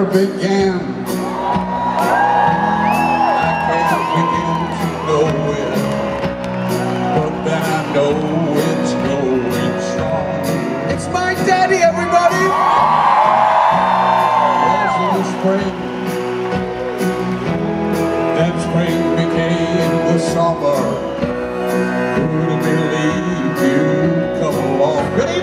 never began. I can't begin to know it, but then I know it's going strong. It's my daddy, everybody! Was in the spring, spring became the summer. Couldn't believe you come along.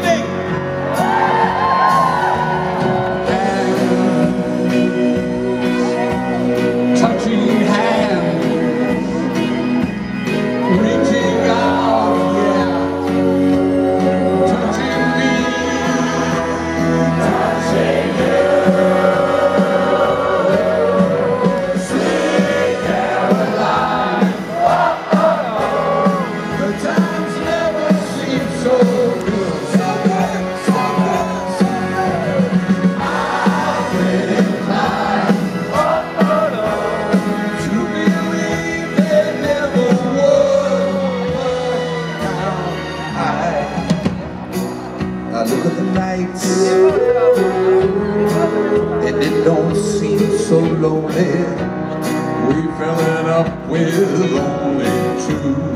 nights And it don't seem so lonely. We filling up with only two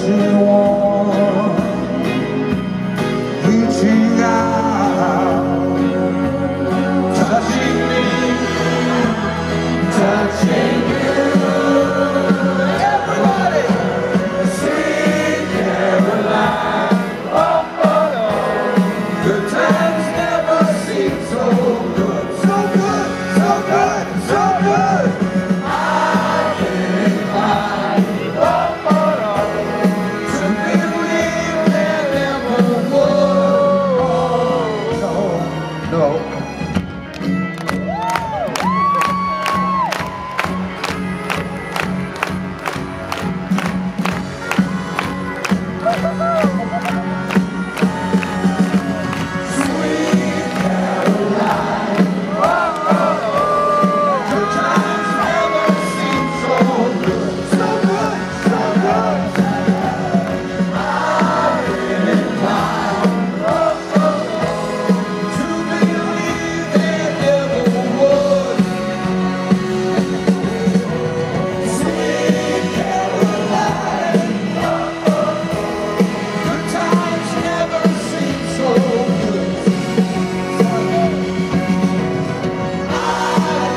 是我。